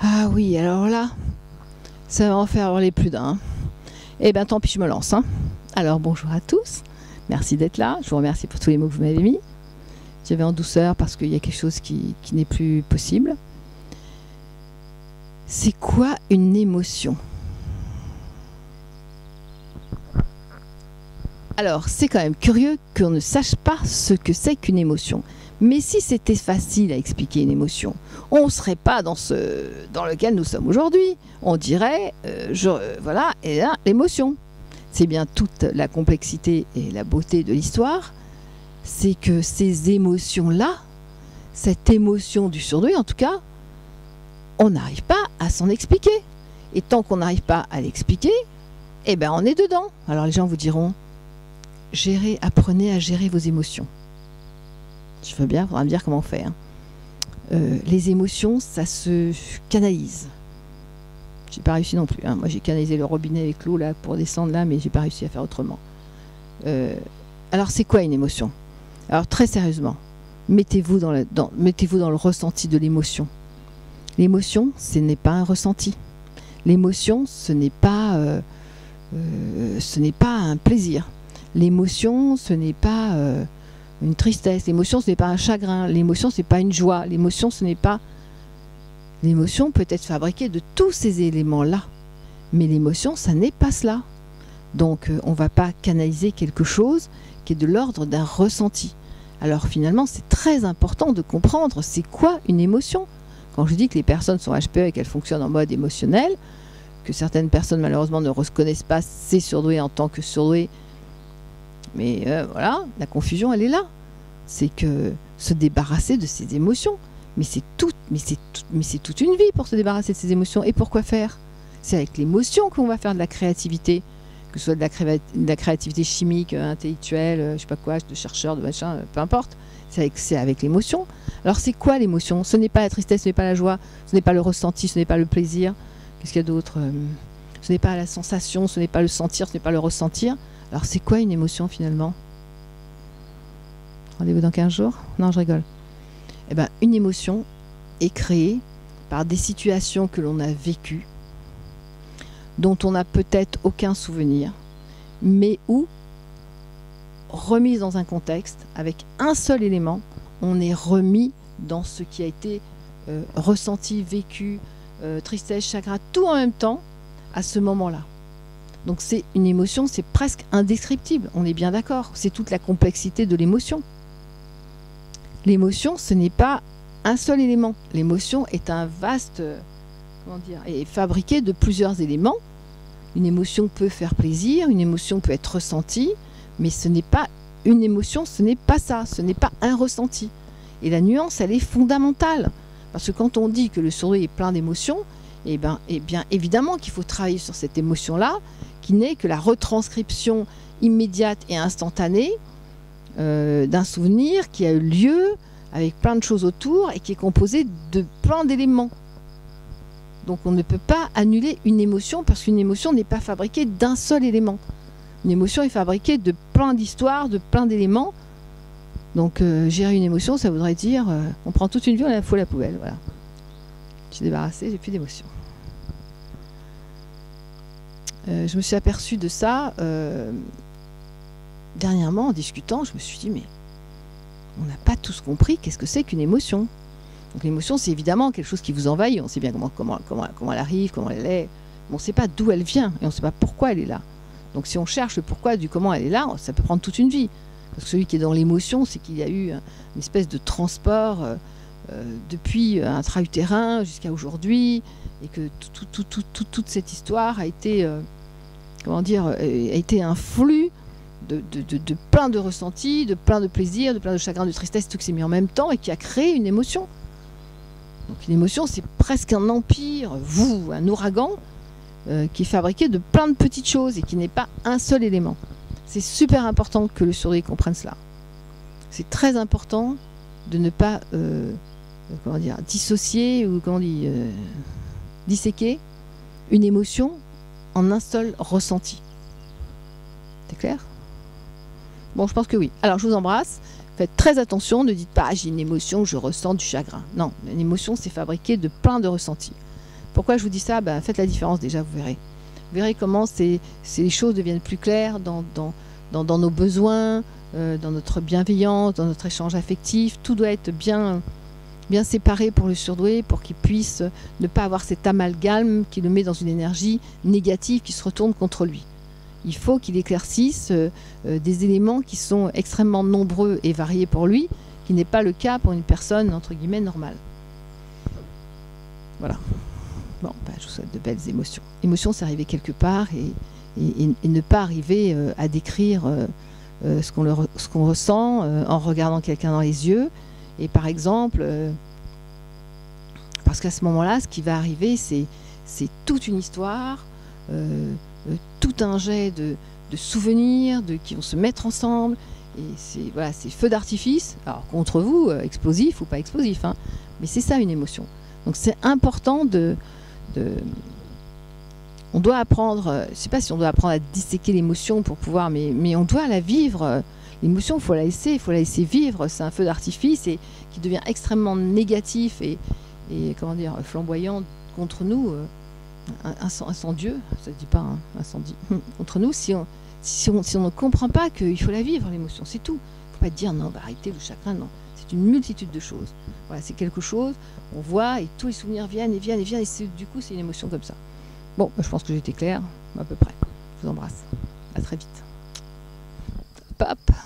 Ah oui, alors là, ça va en faire les plus d'un. Eh bien, tant pis, je me lance. hein. Alors, bonjour à tous. Merci d'être là. Je vous remercie pour tous les mots que vous m'avez mis. J'y vais en douceur parce qu'il y a quelque chose qui n'est plus possible. C'est quoi une émotion? Alors, c'est quand même curieux qu'on ne sache pas ce que c'est qu'une émotion. Mais si c'était facile à expliquer une émotion, on ne serait pas dans ce dans lequel nous sommes aujourd'hui. On dirait, euh, je- euh, voilà, et là, l'émotion. C'est bien toute la complexité et la beauté de l'histoire, c'est que ces émotions-là, cette émotion du surdoué en tout cas, on n'arrive pas à s'en expliquer. Et tant qu'on n'arrive pas à l'expliquer, eh ben on est dedans. Alors les gens vous diront, gérez, apprenez à gérer vos émotions. Je veux bien, il dire comment hein. Euh, les émotions, ça se canalise. J'ai pas réussi non plus. hein. Moi, j'ai canalisé le robinet avec l'eau là pour descendre là, mais j'ai pas réussi à faire autrement. Euh, alors, c'est quoi une émotion? Alors, très sérieusement, mettez-vous dans, le- ressenti de l'émotion. L'émotion, ce n'est pas un ressenti. L'émotion, ce n'est pas, euh, ce n'est pas un plaisir. L'émotion, ce n'est pas euh, une tristesse. L'émotion, ce n'est pas un chagrin. L'émotion, ce n'est pas une joie. L'émotion, ce n'est pas. L'émotion peut être fabriquée de tous ces éléments-là. Mais l'émotion, ça n'est pas cela. Donc, euh, on ne va pas canaliser quelque chose qui est de l'ordre d'un ressenti. Alors, finalement, c'est très important de comprendre c'est quoi une émotion. Quand je dis que les personnes sont HPE et qu'elles fonctionnent en mode émotionnel, que certaines personnes malheureusement ne reconnaissent pas ces surdoués en tant que surdoués, mais euh, voilà, la confusion, elle est là. C'est que se débarrasser de ses émotions. Mais c'est tout, mais c'est tout- mais c'est toute une vie pour se débarrasser de ses émotions. Et pourquoi faire? C'est avec l'émotion qu'on va faire de la créativité, que ce soit de la, de la créativité chimique, euh, intellectuelle, euh, je sais pas quoi, de chercheur, de machin, peu importe. C'est avec, c'est avec l'émotion. Alors c'est quoi l'émotion? Ce n'est pas la tristesse, ce n'est pas la joie, ce n'est pas le ressenti, ce n'est pas le plaisir. Qu'est-ce qu'il y a d'autre? Ce n'est pas la sensation, ce n'est pas le sentir, ce n'est pas le ressentir. Alors c'est quoi une émotion finalement? Rendez-vous dans 15 jours? Non, je rigole. Eh ben, une émotion est créée par des situations que l'on a vécues, dont on n'a peut-être aucun souvenir, mais où, remise dans un contexte, avec un seul élément, on est remis dans ce qui a été euh, ressenti, vécu, euh, tristesse, chagrin, tout en même temps, à ce moment-là. Donc c'est une émotion, c'est presque indescriptible, on est bien d'accord, c'est toute la complexité de l'émotion. L'émotion, ce n'est pas un seul élément. L'émotion est un vaste, euh, comment dire, est fabriquée de plusieurs éléments. Une émotion peut faire plaisir, une émotion peut être ressentie, mais ce n'est pas une émotion, ce n'est pas ça, ce n'est pas un ressenti. Et la nuance, elle est fondamentale. Parce que quand on dit que le sourire est plein d'émotions, eh ben, eh bien évidemment qu'il faut travailler sur cette émotion-là, qui n'est que la retranscription immédiate et instantanée euh, d'un souvenir qui a eu lieu avec plein de choses autour et qui est composé de plein d'éléments. Donc on ne peut pas annuler une émotion parce qu'une émotion n'est pas fabriquée d'un seul élément. Une émotion est fabriquée de plein d'histoires, de plein d'éléments. Donc euh, gérer une émotion, ça voudrait dire euh, on prend toute une vie, on la fout à la poubelle. Voilà. Je suis débarrassée, j'ai plus d'émotion. Euh, je me suis aperçue de ça euh, dernièrement en discutant. Je me suis dit mais on n'a pas tous compris qu'est-ce que c'est qu'une émotion. Donc l'émotion, c'est évidemment quelque chose qui vous envahit. On sait bien comment, comment, comment, comment elle arrive, comment elle est. Mais on ne sait pas d'où elle vient et on ne sait pas pourquoi elle est là. Donc si on cherche le pourquoi du comment elle est là, ça peut prendre toute une vie. Parce que celui qui est dans l'émotion, c'est qu'il y a eu un- une espèce de transport euh, euh, depuis un intra-utérin jusqu'à aujourd'hui et que tout- tout- tout- tout- tout- toute cette histoire a été, euh, comment dire, euh, a été un flux de, plein de ressentis, de plein de plaisirs, de plein de chagrins, de tristesse, tout qui s'est mis en même temps et qui a créé une émotion. Donc une émotion, c'est presque un empire, vous, un ouragan, euh, qui est fabriqué de plein de petites choses et qui n'est pas un seul élément. C'est super important que le sourire comprenne cela. C'est très important de ne pas euh, euh, comment dire, dissocier ou comment on dit, euh, disséquer une émotion en un seul ressenti. C'est clair? Bon, je pense que oui. Alors, je vous embrasse. Faites très attention. Ne dites pas, ah, j'ai une émotion, je ressens du chagrin. Non, une émotion, c'est fabriqué de plein de ressentis. Pourquoi je vous dis ça? Ben, Faites la différence déjà, vous verrez. Vous verrez comment ces, ces choses deviennent plus claires dans, dans, dans, nos besoins, euh, dans notre bienveillance, dans notre échange affectif. Tout doit être bien, bien séparé pour le surdoué, pour qu'il puisse ne pas avoir cet amalgame qui le met dans une énergie négative qui se retourne contre lui. Il faut qu'il éclaircisse euh, euh, des éléments qui sont extrêmement nombreux et variés pour lui, qui n'est pas le cas pour une personne entre guillemets normale. Voilà. Bon, ben, je vous souhaite de belles émotions. Émotion, c'est arriver quelque part et, ne pas arriver euh, à décrire ce qu'on qu ressent en regardant quelqu'un dans les yeux. Et par exemple, euh, parce qu'à ce moment-là, ce qui va arriver, c'est toute une histoire, euh, tout un jet de, souvenirs de, qui vont se mettre ensemble. Et c'est voilà, feu d'artifice, alors contre vous, explosif ou pas explosif, hein, mais c'est ça une émotion. Donc c'est important de, on doit apprendre, je ne sais pas si on doit apprendre à disséquer l'émotion pour pouvoir, mais on doit la vivre. L'émotion, il faut la laisser, il faut la laisser vivre. C'est un feu d'artifice et qui devient extrêmement négatif et, comment dire flamboyant contre nous. Un Dieu, ça ne dit pas hein, incendie, contre nous si on, si on, ne comprend pas qu'il faut la vivre, l'émotion, c'est tout. Il ne faut pas dire non, bah, arrêtez le chagrin, non. C'est une multitude de choses. Voilà, c'est quelque chose, on voit et tous les souvenirs viennent et viennent et viennent et du coup c'est une émotion comme ça. Bon, je pense que été claire, à peu près. Je vous embrasse. À très vite. Pop